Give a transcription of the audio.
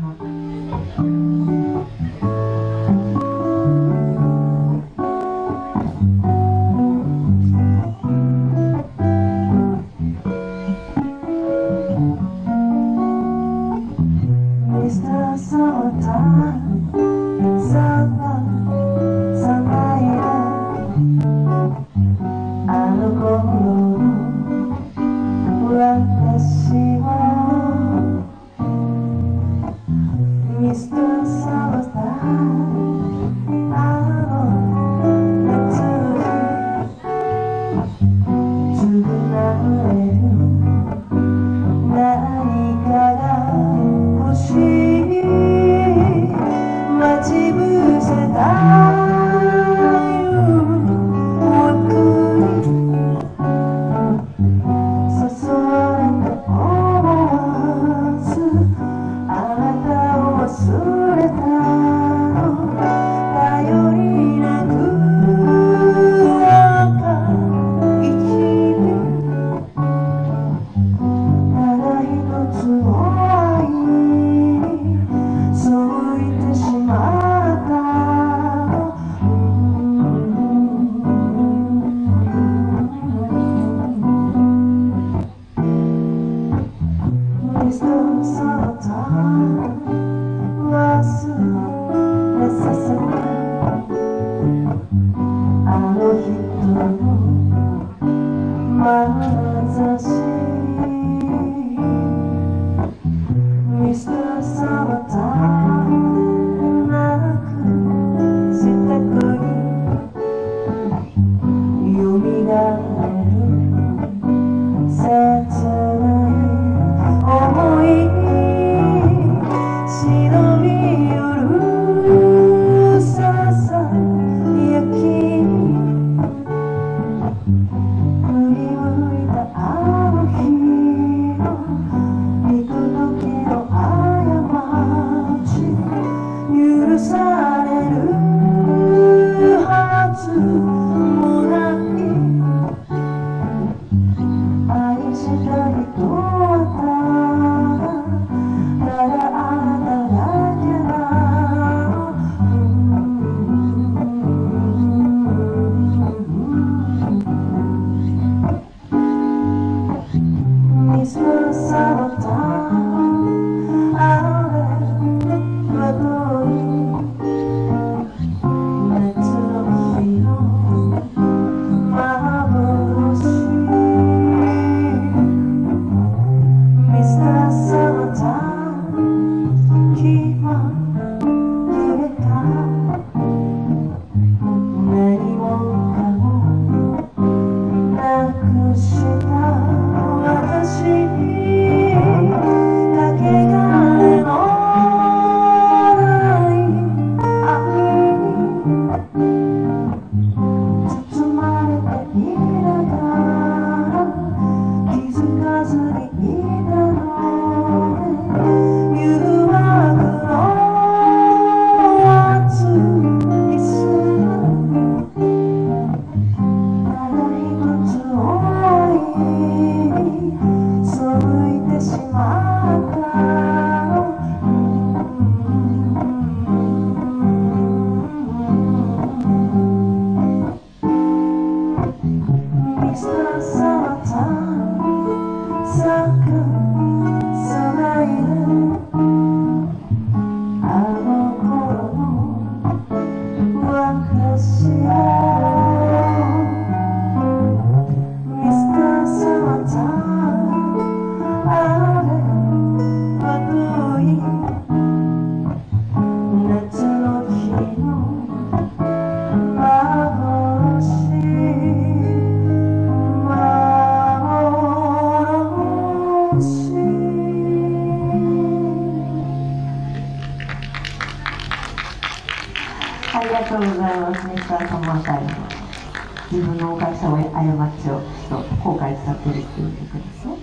Está tarde. sun. us とうございます。ミスターカンマ自分のおかしさを過ちをちょっと後悔させてるっていう曲ですね。